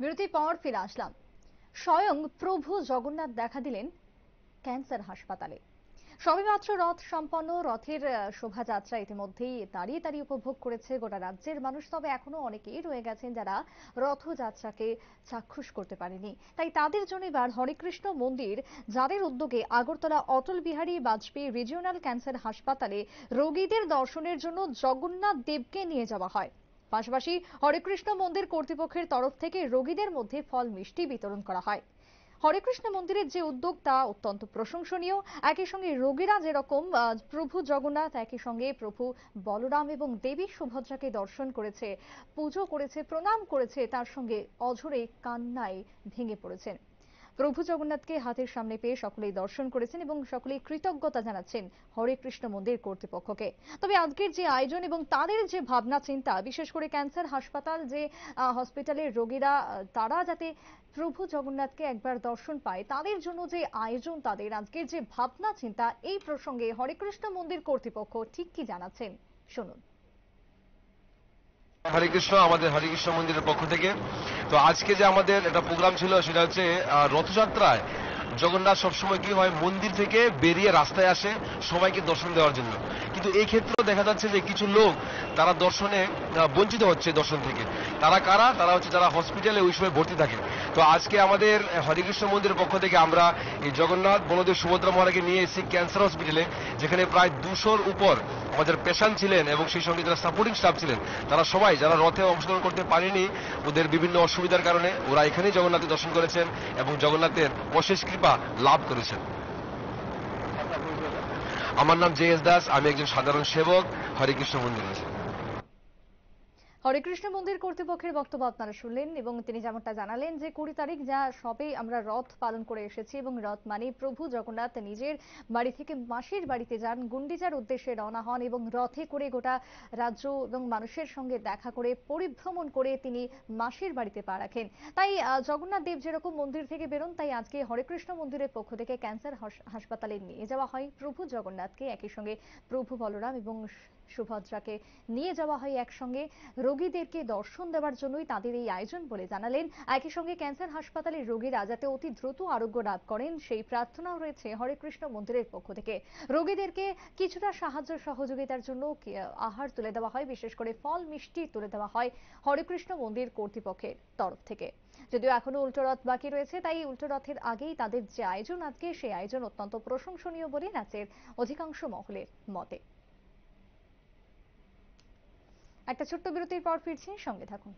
বিরতির পর ফিরে আসলাম। স্বয়ং প্রভু জগন্নাথ দেখা দিলেন ক্যান্সার হাসপাতালে। সবেমাত্র রথ সম্পন্ন, রথের শোভাযাত্রা ইতিমধ্যেই দাঁড়িয়ে দাঁড়িয়ে উপভোগ করেছে গোটা রাজ্যের মানুষ, তবে এখনও অনেকেই রয়ে গেছেন যারা রথযাত্রাকে চাক্ষুষ করতে পারেনি। তাই তাদের জন্য এবার হরেকৃষ্ণ মন্দির, যাদের উদ্যোগে আগরতলা অটল বিহারী বাজপেয়ী রিজিওনাল ক্যান্সার হাসপাতালে রোগীদের দর্শনের জন্য জগন্নাথ দেবকে নিয়ে যাওয়া হয়। পাশাপাশি হরেকৃষ্ণ মন্দির কর্তৃপক্ষের তরফ থেকে রোগীদের মধ্যে ফল মিষ্টি বিতরণ করা হয়। হরেকৃষ্ণ মন্দিরের যে উদ্যোগ তা অত্যন্ত প্রশংসনীয়। একই সঙ্গে রোগীরা যেরকম প্রভু জগন্নাথ, একই সঙ্গে প্রভু বলরাম এবং দেবী সুভদ্রাকে দর্শন করেছে, পুজো করেছে, প্রণাম করেছে, তার সঙ্গে অঝরে কান্নায় ভেঙে পড়েছেন। প্রভু জগন্নাথকে হাতের সামনে পেয়ে সকলেই দর্শন করেছেন এবং সকলেই কৃতজ্ঞতা জানাচ্ছেন হরে কৃষ্ণ মন্দির কর্তৃপক্ষকে। তবে আজকের যে আয়োজন এবং তাদের যে ভাবনা, চিন্তা, বিশেষ করে ক্যান্সার হাসপাতাল যে হসপিটালের রোগীরা তারা যাতে প্রভু জগন্নাথকে একবার দর্শন পায়, তাদের জন্য যে আয়োজন, তাদের আজকের যে ভাবনা, চিন্তা, এই প্রসঙ্গে হরেকৃষ্ণ মন্দির কর্তৃপক্ষ ঠিক কি জানাচ্ছেন? শুনুন। হরে কৃষ্ণ, আমাদের হরে কৃষ্ণ মন্দিরের পক্ষ থেকে। তো আজকে যে আমাদের একটা প্রোগ্রাম ছিল, সেটা হচ্ছে রথযাত্রায় জগন্নাথ সবসময় কি হয়, মন্দির থেকে বেরিয়ে রাস্তায় আসে সবাইকে দর্শন দেওয়ার জন্য। কিন্তু এই ক্ষেত্রেও দেখা যাচ্ছে যে কিছু লোক, তারা দর্শনে বঞ্চিত হচ্ছে দর্শন থেকে। তারা কারা? তারা হচ্ছে যারা হসপিটালে ওই সময় ভর্তি থাকে। তো আজকে আমাদের হরিকৃষ্ণ মন্দিরের পক্ষ থেকে আমরা এই জগন্নাথ বলদেব সুভদ্রা মহারাজকে নিয়ে এসেছি ক্যান্সার হসপিটালে যেখানে প্রায় দুশোর উপর আমাদের পেশেন্ট ছিলেন এবং সেই সঙ্গে যারা সাপোর্টিং স্টাফ ছিলেন, তারা সবাই যারা রথে অংশগ্রহণ করতে পারেনি, ওদের বিভিন্ন অসুবিধার কারণে ওরা এখানেই জগন্নাথের দর্শন করেছেন এবং জগন্নাথের অশেষ কৃপা লাভ করেছেন। আমার নাম জে এস দাস, আমি একজন সাধারণ সেবক। হরিকৃষ্ণ মন্দিরে হরেকৃষ্ণ মন্দির কর্তৃপক্ষের বক্তব্য আপনারা শুনলেন এবং তিনি যেমনটা জানালেন যে কুড়ি তারিখ যা সবে আমরা রথ পালন করে এসেছি এবং রথ মানে প্রভু জগন্নাথ নিজের বাড়ি থেকে মাসির বাড়িতে যান, গুন্ডিচার উদ্দেশ্যে রওনা হন এবং রথে করে গোটা রাজ্য এবং মানুষের সঙ্গে দেখা করে পরিভ্রমণ করে তিনি মাসির বাড়িতে পা রাখেন। তাই জগন্নাথ দেব যেরকম মন্দির থেকে বেরোন, তাই আজকে হরেকৃষ্ণ মন্দিরের পক্ষ থেকে ক্যান্সার হাস- হাসপাতালে নিয়ে যাওয়া হয় প্রভু জগন্নাথকে। একই সঙ্গে প্রভু বলরাম এবং সুভদ্রাকে নিয়ে যাওয়া হয় একসঙ্গে। রোগীদেরকে দর্শন দেওয়ার জন্যই তাদের এই আয়োজন বলে জানালেন। একই সঙ্গে ক্যান্সার হাসপাতালের রোগীরা যাতে অতি দ্রুত আরোগ্য লাভ করেন, সেই প্রার্থনাও রয়েছে হরেকৃষ্ণ মন্দিরের পক্ষ থেকে। রোগীদেরকে কিছুটা সাহায্য সহযোগিতার জন্য আহার তুলে দেওয়া হয়, বিশেষ করে ফল, মিষ্টি তুলে দেওয়া হয় হরেকৃষ্ণ মন্দির কর্তৃপক্ষের তরফ থেকে। যদিও এখনও উল্টো রথ বাকি রয়েছে, তাই উল্টো রথের আগেই তাদের যে আয়োজন, আজকে সেই আয়োজন অত্যন্ত প্রশংসনীয় বলে নাচের অধিকাংশ মহলের মতে। একটা ছোট্ট বিরতির পর ফিরছি সঙ্গে থাকুন।